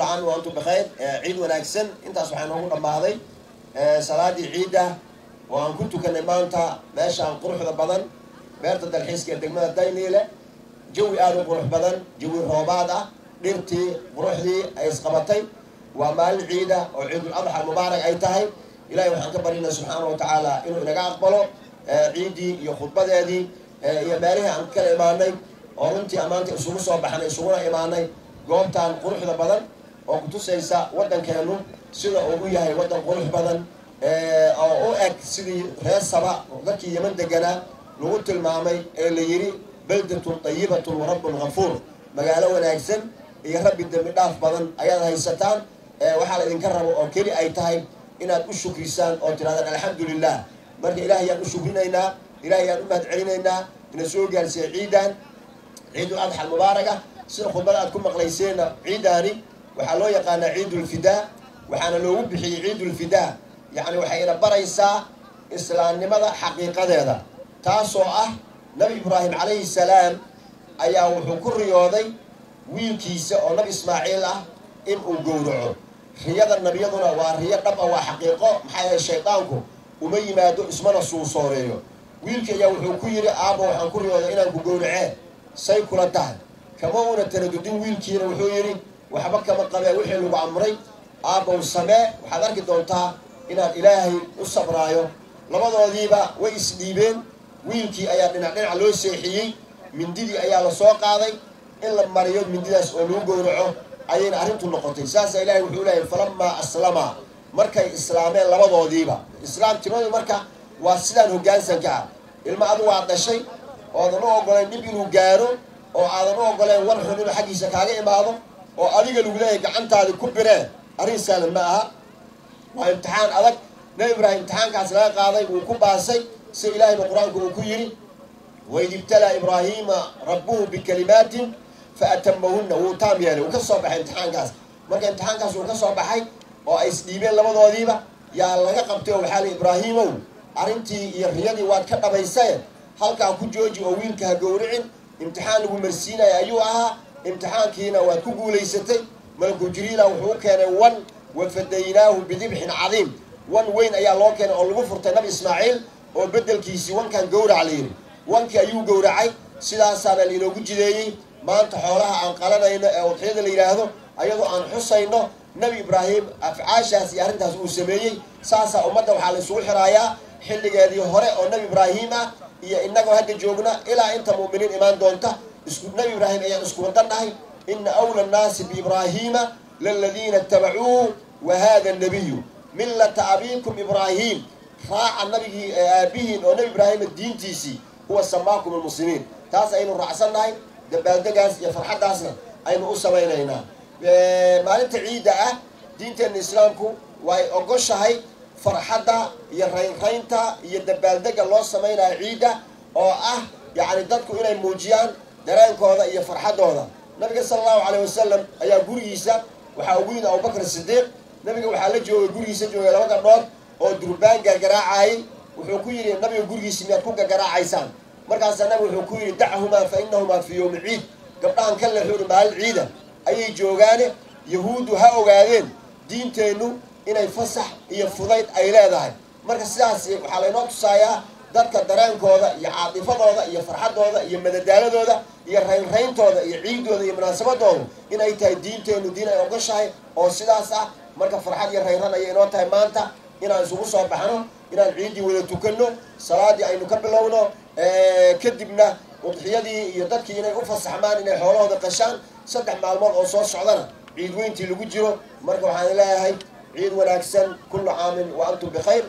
kula caam wa bikhayr ciid wanaagsan. Intaas waxaa noogu dhammaaday salaadii ciidda oo aan ku tukanay maanta meeshaan quruxda badan beerta dalxiiska ee degmada dayniile jawi aada u qurux badan jawi roobaad ah dhirtii quruxdii ay isqabatay. Waa maalin ciida oo ciidul adxa mubaarak ay tahay. Ilahay waxaan ka baryana subxaana wa tacaala inuu inaga aqbalo ciiddii iyo khudbadeedii iyo meelihii aan kala imaanay oo runtii ammaanta isugu soo baxnay isuguna imaanay goobtan quruxda badan oo kutusaysa waddankeenu sida uu u yahay waddan qurux badan oo u eg sidii reer saba dadkii yeman deganaa lagu tilmaamay ee la yidhi baldatun tayibatun wa rabbun ghafuur. Magaalo wanaagsan iyo rabbi dembi dhaaf badan ayaad haysataan waxaa la idinka rabo oo keli ay tahay inaad u shukrisaan oo tirahdaan alxamdulilah marka ilaah ayaan u shukrinaynaa ilaah ayaan u mahad celinaynaa ina soo gaarsiiya ciidan ciidul adxa mubaaraka sida khudbada aad ku maqlayseenna ciidaani waxaa loo yaqaanaa ciidulfidaa waxaana loogu bixiyey ciidulfidaa yacni waxayna baraysaa islaamnimada xaqiiqadeeda. Taasoo ah nabi ibraahim calayhi salaam ayaa wuxuu ku riyooday wiilkiisa oo nabi ismaaciil ah in uu gowraco. Riyada nabiyaduna waa riyo dhab ah waa xaqiiqo maxaa yahay shaydaanku uma yimaado ismana suusooreeyo wiilkii ayaa wuxuu ku yidhi aabba waxaan ku riyooday inaan ku gowracee say kula tahay. Kama una taradudin wiilkiina wuxuu yidhi waxba kama qabee wixii lagu amray aabbow samee. Waxaad arki doontaa inaan ilaahay u sabraayo. Labadoodiiba way isdhiibeen wiilkii ayaa dhinac dhinac loo seexiyey. Mindidii ayaa la soo qaaday. In la mariyo mindidaas oo lagu gowraco ayayna arrintu noqotay. Saasaa ilaahay wuxuu leeyahay falamaa aslamaa markay islaameen labadoodiiba. Islaamtinimadu marka waa sidaan hoggaansanka ah. Ilma adigu aad dhashay oodan u oggolayn dhib inuu gaaro oo aadan u oggolayn war xun inuu xaggiisa kaaga imaado oo adiga lagu leeyahay gacantaadi ku biree arrin saalan ma aha. Waa imtixaan adag. Nabi ibraahim imtixaankaas laga qaaday wuu ku baasay sida ilaahayba qur'aanku uu ku yidhi waid ibtalaa ibraahiima rabbuhu bikalimaatin fa atamahunna wuu taam yeelay wuu ka soo baxay imtixaankaas. Marka imtixaankaas wuu ka soo baxay oo ay isdhiibeen labadoodiiba yaa laga qabtay oo waxaa li ibraahiimow arrintii iyo riyadii waad ka dhabaysaye halkaa ku jooji oo wiilka ha gowricin imtixaan lagu marsiinaya ayuu ahaa imtixaankiina waad ku guulaysatay. Malku jiriila wuxuu u keenay wan wa fadaynaahu bidibxin cadiim. Wan weyn ayaa loo keenay oo lagu furtay nabi ismaaciil oo beddelkiisii wankan gowrac la yidhi wankii ayuu gowracay sidaasaana lainoogu jideeyey. Maanta xoolaha aan qalanayno ee udxiyada la yidhaahdo ayadoo aan xusayno nabi ibraahim afcaashaas iyo arrintaas uu sameeyey. Saasaa ummadda waxaa la isugu xiraayaa xilligeedii hore oo nabi ibraahim ah iyo innagoo hadda joogna ilaa inta mu'miniin imaan doonta nabi ibraahim ayaan isku wadan nahay ina awla annaasi biibraahiima laladiina ittabacuuhu wa hada nabiyu millata abiikum ibraahim. Raaca nabigii aabihiin oo nabi ibraahima diintiisii huwa samaakum almuslimiin. Taas aynu raacsan nahay dabaaldegaas iyo farxaddaasna aynu u samaynaynaa. Maalinta ciidda ah diinteenna islaamku way ogoshahay farxadda iyo raynraynta iyo dabaaldega loo samaynayo ciidda oo ah yacni dadku inay muujiyaan dareenkooda iyo farxaddooda nabiga sala allahu calayh wasalam ayaa gurigiisa waxaa ugu yimid abubakr sidiiq nabiga waxaa la joogay gurigiisa joogay laba gabdhood oo durbaan gargaraacayay. Wuxuu ku yidhi nabiga gurigiisi miyaad ku gargaraacaysaan markaasaa nabiga wuxuu ku yidhi dachumaa fa inahumaa fii yowmi ciid. Gabdhahan ka leexuuri maalin ciida. Ayay joogaane yahuuddu ha ogaadeen diinteennu inay fasax iyo fudayd ay leedahay. Marka sidaas waxaa laynoo tusaayaa dadka dareenkooda iyo caatifadooda iyo farxaddooda iyo madadaaladooda iyo raynrayntooda iyo ciidooda iyo munaasabadooda inay tahay diinteennu diin ay ogoshahay oo sidaas ah marka farxad iyo raynran ayay inoo tahay maanta inaan isugu soo baxno inaan ciiddii wada tukanno salaadii aynu ka bilowno kadibna udxiyadii iyo dadkii inay u fasaxmaan inay xoolahooda qashaan saddex maalmood oo soo socdana ciid weyntii lagu jiro. Marka waxaan leeyahay ciid wanaagsan kullu caamin wa antum bikhayr